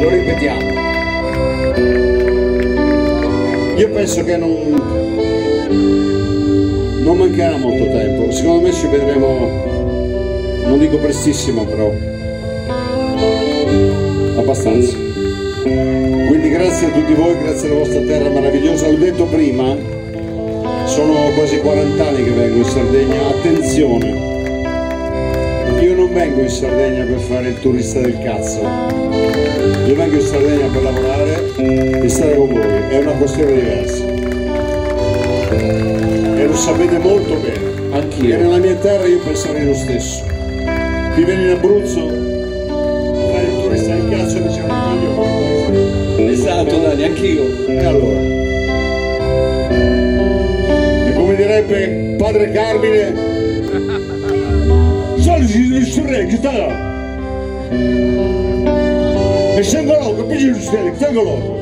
lo ripetiamo. Io penso che non, non mancherà molto tempo, secondo me ci vedremo, non dico prestissimo però, abbastanza. Quindi grazie a tutti voi, grazie alla vostra terra meravigliosa, l'ho detto prima, sono quasi 40 anni che vengo in Sardegna, attenzione, io non vengo in Sardegna per fare il turista del cazzo, io vengo in Sardegna per lavorare e stare con voi, è una questione diversa. E lo sapete molto bene. Anch'io. E nella mia terra io penserei lo stesso. Chi viene in Abruzzo, fare il turista del cazzo e diciamo coglione. Esatto, Dani, anch'io. E allora? E come direbbe padre Carmine, pigli il sorreggi, scengo loco.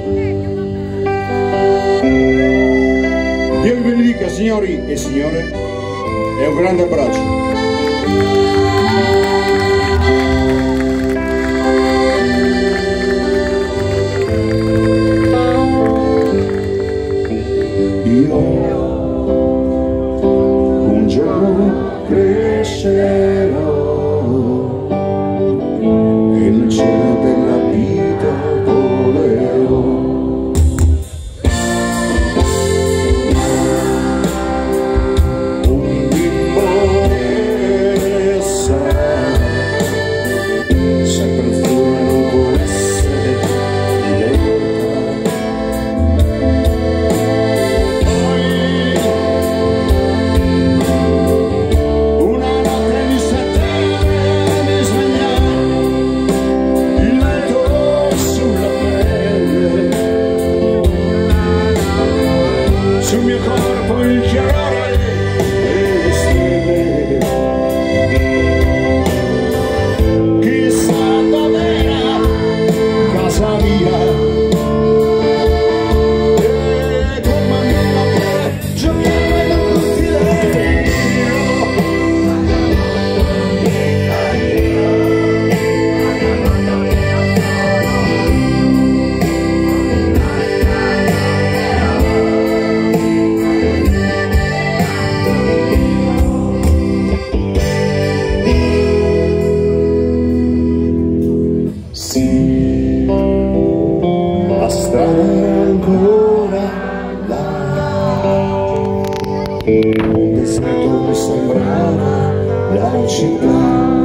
Dio vi benedica signori e signore e un grande abbraccio. Io un giorno crescerò palavra pra.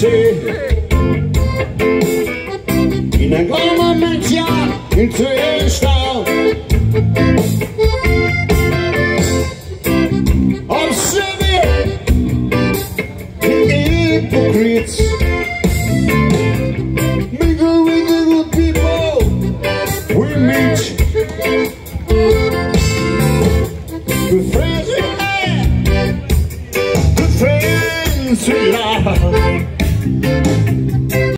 się Innego mamy ja, więcej jest tam i hypocrites. We meet. Friends we Good friends we love. Thank you.